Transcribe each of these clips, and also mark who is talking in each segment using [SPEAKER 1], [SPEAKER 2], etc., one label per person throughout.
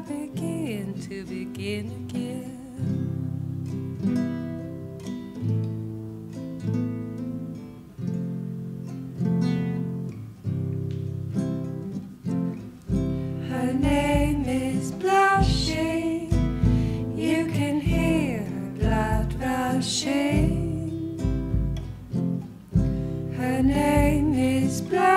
[SPEAKER 1] I begin to begin again. Her name is Blanche. You can hear her blood rushing. Her name is Blanche.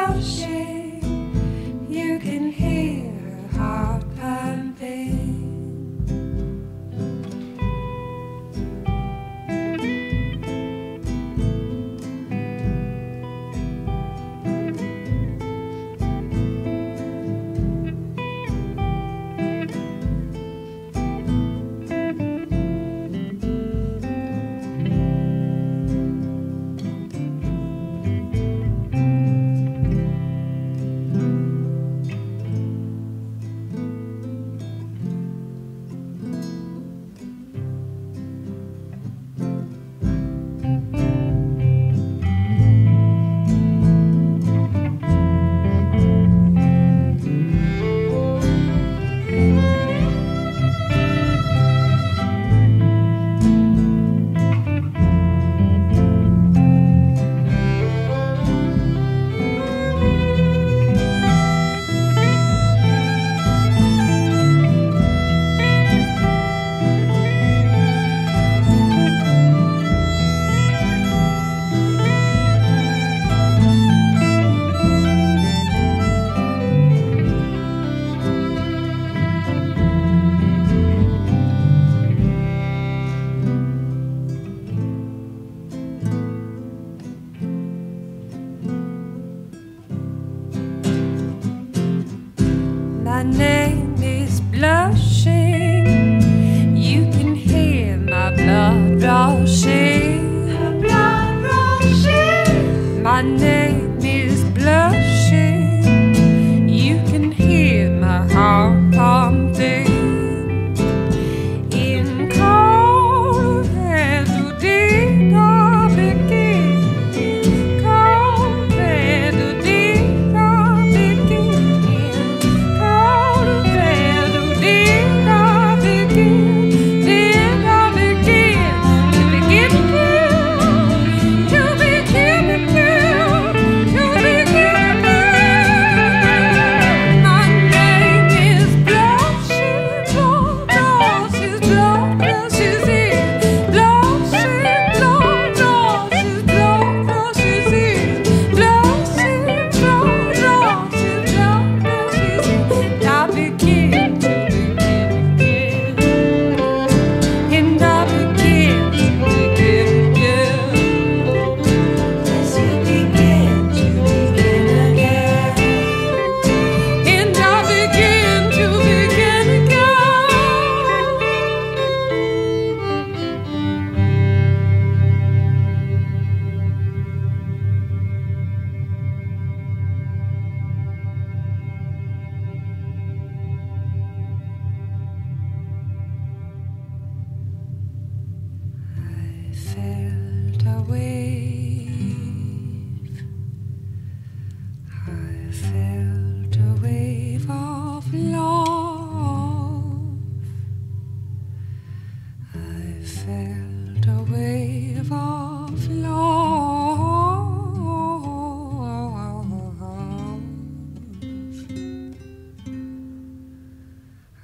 [SPEAKER 1] felt a wave of love.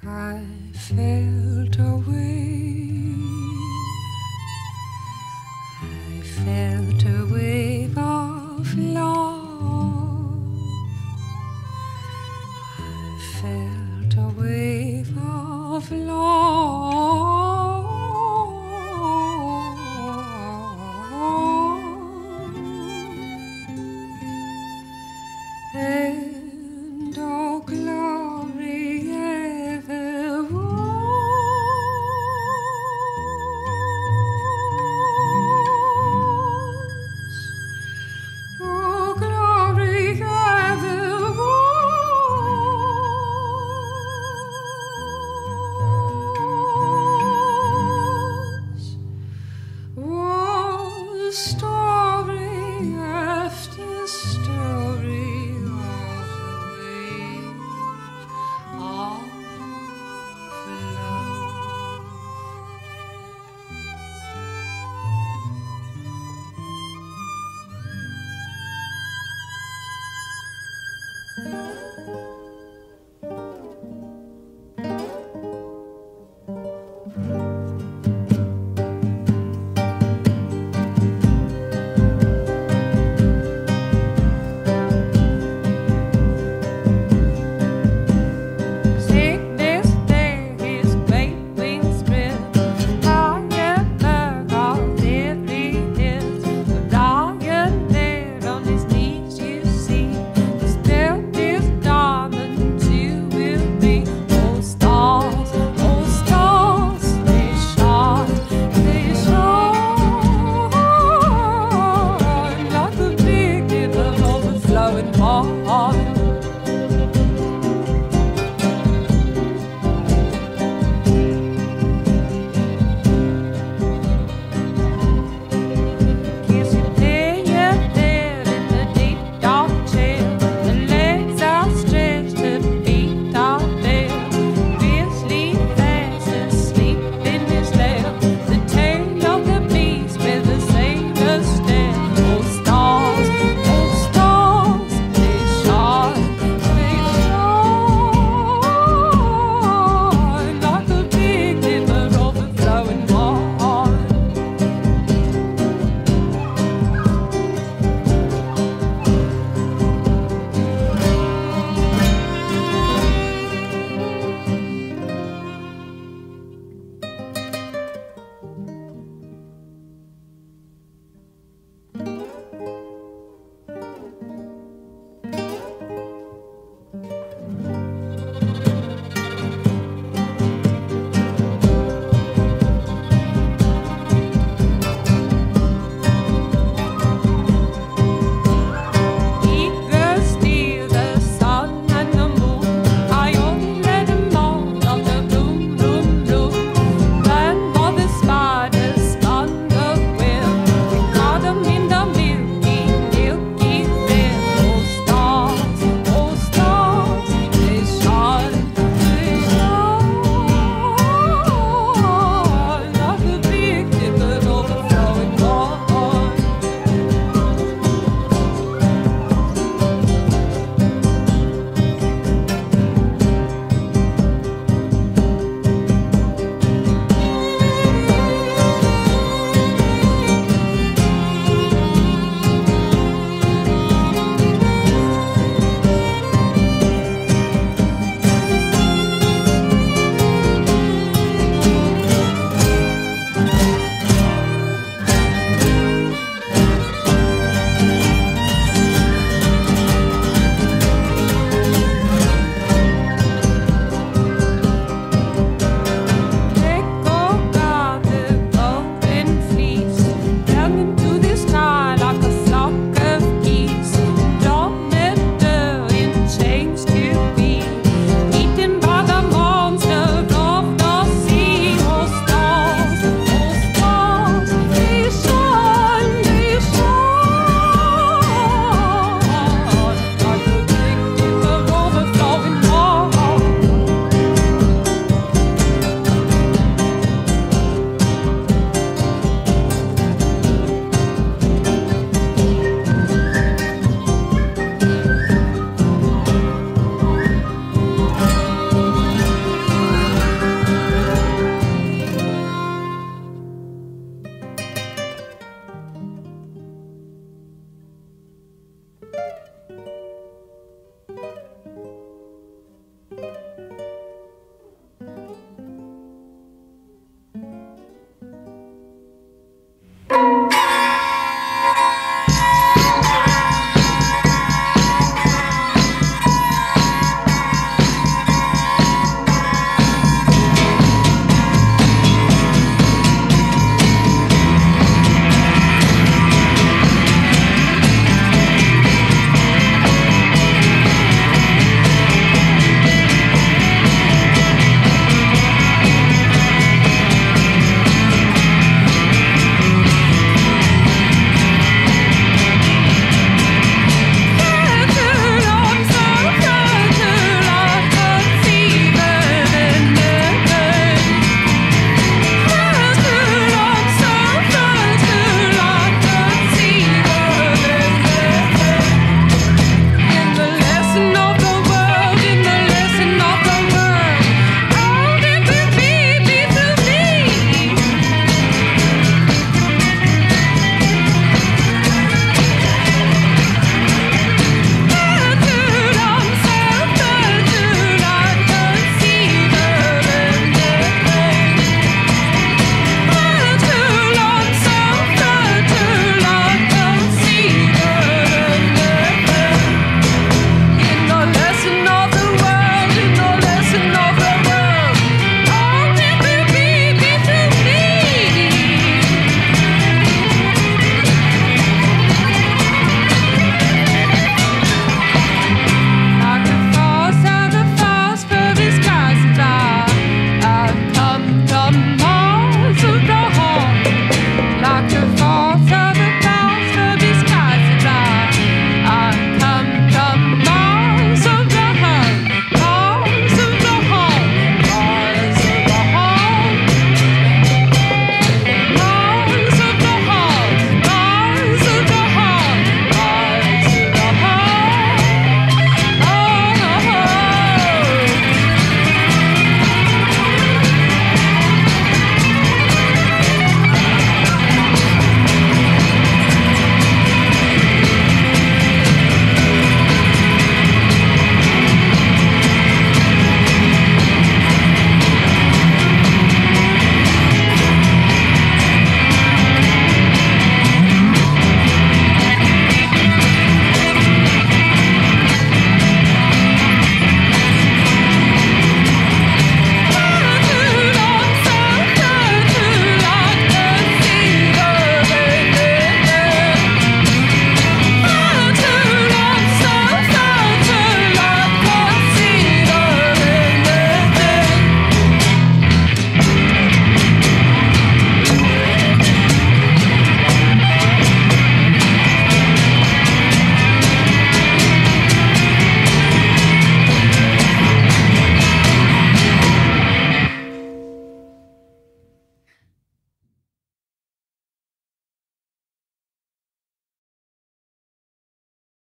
[SPEAKER 1] I felt a wave. I felt a wave of love. I felt a wave of love.